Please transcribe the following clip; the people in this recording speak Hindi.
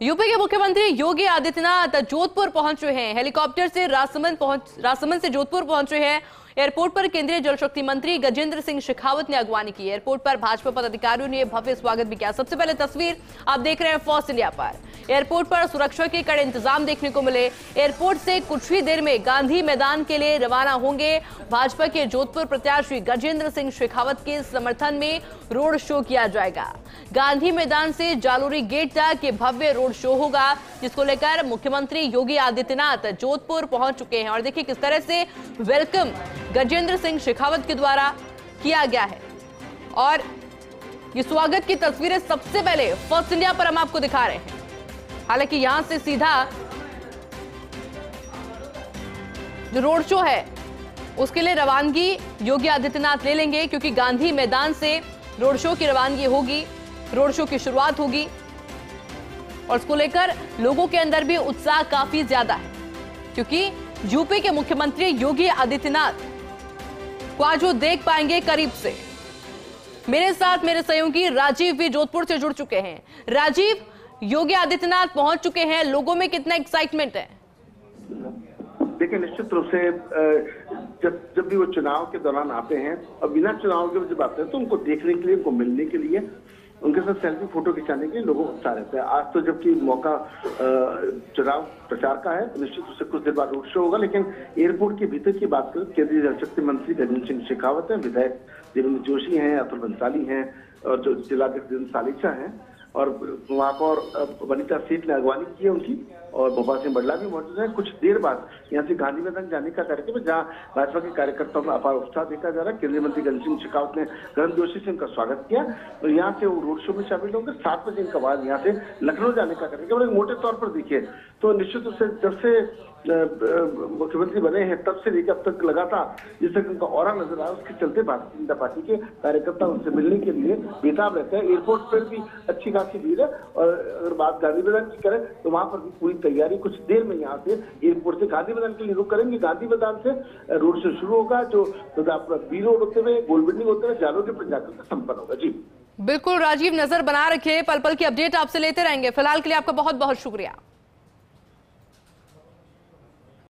यूपी के मुख्यमंत्री योगी आदित्यनाथ जोधपुर पहुँच रहे हैं। हेलीकॉप्टर से राजसमंद पहुँच राजसमंद से जोधपुर पहुँच रहे हैं। एयरपोर्ट पर केंद्रीय जल शक्ति मंत्री गजेंद्र सिंह शेखावत ने अगवानी की। एयरपोर्ट पर भाजपा पदाधिकारियों ने भव्य स्वागत भी किया। सबसे पहले तस्वीर आप देख रहे हैं फॉर्स इंडिया पर। एयरपोर्ट पर सुरक्षा के कड़े इंतज़ाम देखने को मिले। एयरपोर्ट से कुछ ही देर में गांधी मैदान के लिए रवाना होंगे। भाजपा के जोधपुर प्रत्याशी गजेंद्र सिंह शेखावत के समर्थन में रोड शो किया जाएगा। गांधी मैदान से जालोरी गेट तक ये भव्य रोड शो होगा, जिसको लेकर मुख्यमंत्री योगी आदित्यनाथ जोधपुर पहुँच चुके हैं। और देखिए, किस तरह से वेलकम गजेंद्र सिंह शेखावत के द्वारा किया गया है। और ये स्वागत की तस्वीरें सबसे पहले फ़र्स्ट इंडिया पर हम आपको दिखा रहे हैं। हालाँकि यहाँ से सीधा जो रोड शो है, उसके लिए रवानगी योगी आदित्यनाथ ले लेंगे, क्योंकि गांधी मैदान से रोड शो की रवानगी होगी, रोड शो की शुरुआत होगी। और इसको लेकर लोगों के अंदर भी उत्साह काफ़ी ज़्यादा है, क्योंकि यूपी के मुख्यमंत्री योगी आदित्यनाथ को आज वो देख पाएँगे करीब से। मेरे साथ मेरे सहयोगी राजीव भी जोधपुर से जुड़ चुके हैं। राजीव योगी आदित्यनाथ पहुँच चुके हैं। लोगों में कितना एक्साइटमेंट है? देखिए, निश्चित रूप से जब जब भी वो चुनाव के दौरान आते हैं और बिना चुनाव के जब आते हैं तो उनको देखने के लिए, उनको मिलने के लिए, उनके साथ सेल्फी, फ़ोटो खिंचाने के लिए लोगों को उत्साह रहता है। आज तो जबकि मौका चुनाव प्रचार का है तो निश्चित रूप से कुछ देर बाद रोड शो होगा, लेकिन एयरपोर्ट के भीतर की बात करें, केंद्रीय जल शक्ति मंत्री गजेंद्र सिंह शेखावत है, विधायक देवेंद्र जोशी हैं, अतुल बंसाली हैं, और जो जिलाध्यक्ष सालिचा हैं और वहाँ पर वनिता सीट ने अगवानी की है उनकी, और भोपाल सिंह बडला भी मौजूद है। कुछ देर बाद यहाँ से गांधी मैदान जाने का कार्यक्रम है, जहाँ भाजपा के कार्यकर्ताओं में अपार उत्साह देखा जा रहा है। केंद्रीय मंत्री गण सिंह शेखावत ने गणन जोशी से उनका स्वागत किया। और यहाँ से वो रोड शो में शामिल होंगे। सात बजे इनका बाद यहाँ से लखनऊ जाने का कार्यक्रम मोटे तौर पर देखिए तो निश्चित रूप से जब से मुख्यमंत्री बने हैं, तब से लेकर अब तक लगातार जिस तक उनका और नज़र आया उसके चलते भारतीय जनता पार्टी के कार्यकर्ता उनसे मिलने के लिए बेताब रहते हैं। एयरपोर्ट पर भी अच्छी खासी भीड़ है और अगर बात गांधी मैदान की करें तो वहाँ पर भी पूरी तैयारी कुछ देर में यहाँ से एयरपोर्ट से गांधी मैदान के लिए रुक करेंगे। गांधी मैदान से रोड शो शुरू होगा, जो बी रोड होते हुए गोल बिल्डिंग होते हुए जालो के जाकर संपन्न होगा। जी। बिल्कुल, राजीव, नज़र बना रखे पल पल की अपडेट आपसे लेते रहेंगे। फ़िलहाल के लिए आपका बहुत बहुत शुक्रिया।